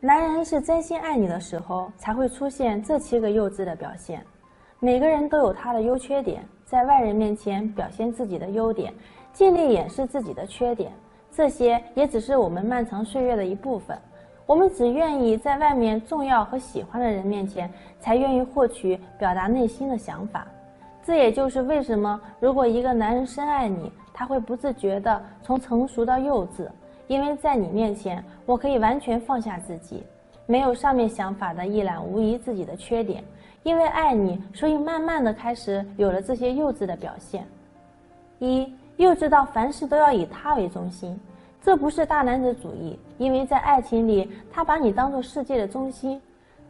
男人是真心爱你的时候，才会出现这七个幼稚的表现。每个人都有他的优缺点，在外人面前表现自己的优点，尽力掩饰自己的缺点，这些也只是我们漫长岁月的一部分。我们只愿意在外面重要和喜欢的人面前，才愿意获取表达内心的想法。这也就是为什么，如果一个男人深爱你，他会不自觉地从成熟到幼稚。因为在你面前，我可以完全放下自己，没有上面想法的一览无遗自己的缺点。因为爱你，所以慢慢的开始有了这些幼稚的表现。一，幼稚到凡事都要以他为中心，这不是大男子主义，因为在爱情里，他把你当做世界的中心，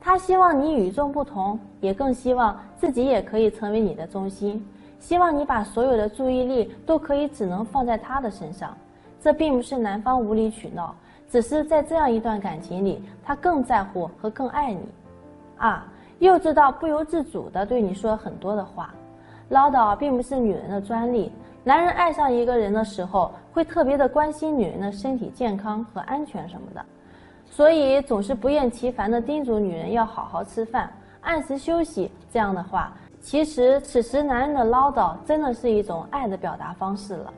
他希望你与众不同，也更希望自己也可以成为你的中心，希望你把所有的注意力都可以只能放在他的身上。这并不是男方无理取闹，只是在这样一段感情里，他更在乎和更爱你。二，幼稚到不由自主地对你说很多的话，唠叨并不是女人的专利。男人爱上一个人的时候，会特别的关心女人的身体健康和安全什么的，所以总是不厌其烦地叮嘱女人要好好吃饭、按时休息。这样的话，其实此时男人的唠叨真的是一种爱的表达方式了。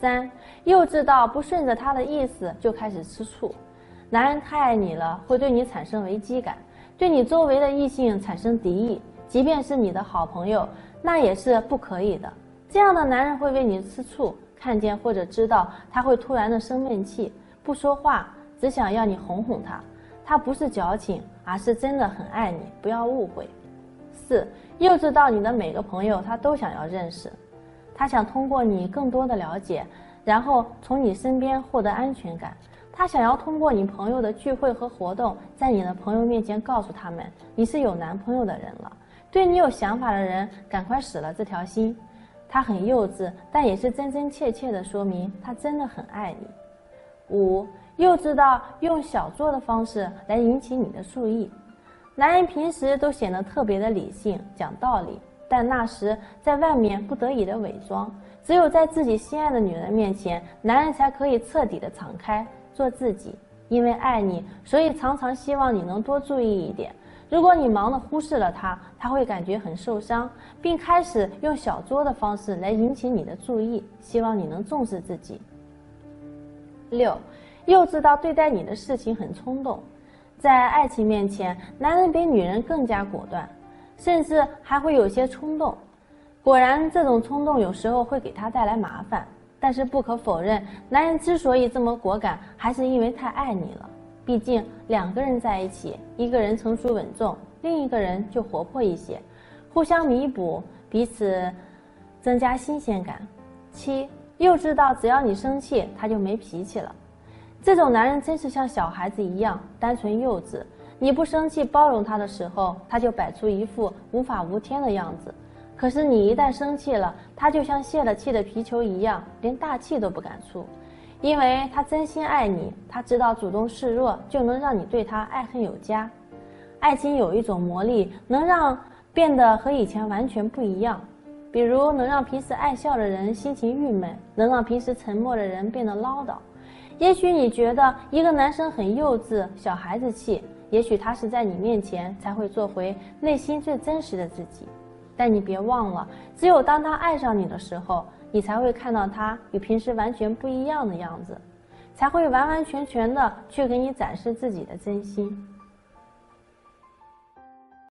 三，幼稚到不顺着他的意思就开始吃醋。男人太爱你了，会对你产生危机感，对你周围的异性产生敌意，即便是你的好朋友，那也是不可以的。这样的男人会为你吃醋，看见或者知道他会突然的生闷气，不说话，只想要你哄哄他。他不是矫情，而是真的很爱你，不要误会。四，幼稚到你的每个朋友他都想要认识。他想通过你更多的了解，然后从你身边获得安全感。他想要通过你朋友的聚会和活动，在你的朋友面前告诉他们你是有男朋友的人了。对你有想法的人，赶快死了这条心。他很幼稚，但也是真真切切的说明他真的很爱你。五，幼稚到用小作的方式来引起你的注意。男人平时都显得特别的理性，讲道理。但那时在外面不得已的伪装，只有在自己心爱的女人面前，男人才可以彻底的敞开做自己。因为爱你，所以常常希望你能多注意一点。如果你忙的忽视了他，他会感觉很受伤，并开始用小作的方式来引起你的注意，希望你能重视自己。六，幼稚到对待你的事情很冲动，在爱情面前，男人比女人更加果断。甚至还会有些冲动，果然，这种冲动有时候会给他带来麻烦。但是不可否认，男人之所以这么果敢，还是因为太爱你了。毕竟两个人在一起，一个人成熟稳重，另一个人就活泼一些，互相弥补，彼此增加新鲜感。七，幼稚到只要你生气，他就没脾气了。这种男人真是像小孩子一样单纯幼稚。你不生气包容他的时候，他就摆出一副无法无天的样子；可是你一旦生气了，他就像泄了气的皮球一样，连大气都不敢出，因为他真心爱你，他知道主动示弱就能让你对他爱恨有加。爱情有一种魔力，能让变得和以前完全不一样，比如能让平时爱笑的人心情郁闷，能让平时沉默的人变得唠叨。也许你觉得一个男生很幼稚，小孩子气。也许他是在你面前才会做回内心最真实的自己，但你别忘了，只有当他爱上你的时候，你才会看到他与平时完全不一样的样子，才会完完全全的去给你展示自己的真心。